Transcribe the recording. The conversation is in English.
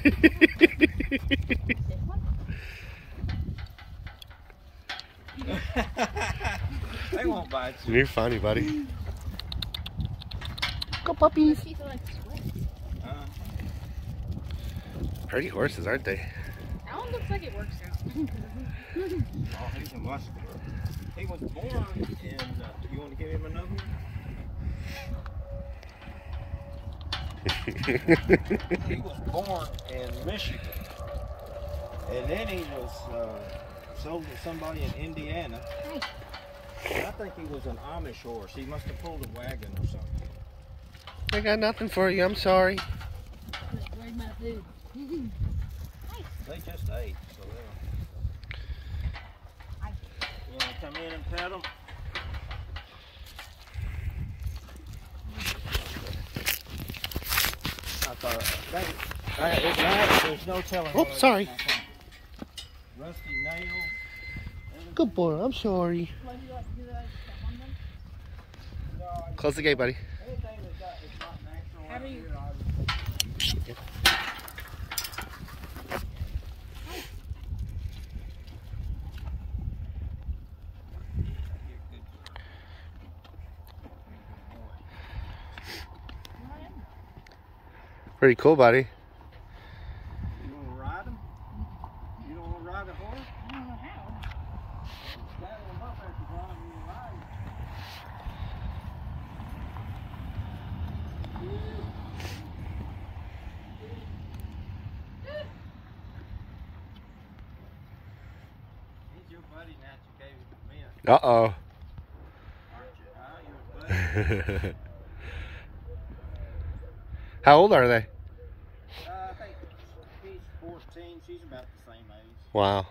they won't bite you. You're funny, buddy. Go puppies. Uh, Pretty horses, aren't they? That one looks like it works out. oh, he's a muscular. He was born in. Uh, you want to give him another one? He was born in Michigan, and then he was uh, sold to somebody in Indiana. And I think he was an Amish horse. He must have pulled a wagon or something. I got nothing for you. I'm sorry. Where's my food? They just ate, so they'll. You want to come in and pet them? I thought, they, I, there's no telling. Oh, sorry. Rusty nails. Good boy. I'm sorry. What do you like to do that? Step on them? No, I- Close the gate, buddy. anything that got, it's not natural How do you- Pretty cool, buddy. You want to ride them? You don't want to ride a horse? I don't know how. Saddle them up after driving you ride. He's your buddy now you gave him a mint, Uh-oh. aren't you? Huh? Your buddy. How old are they? Uh, I think he's 14. She's about the same age. Wow.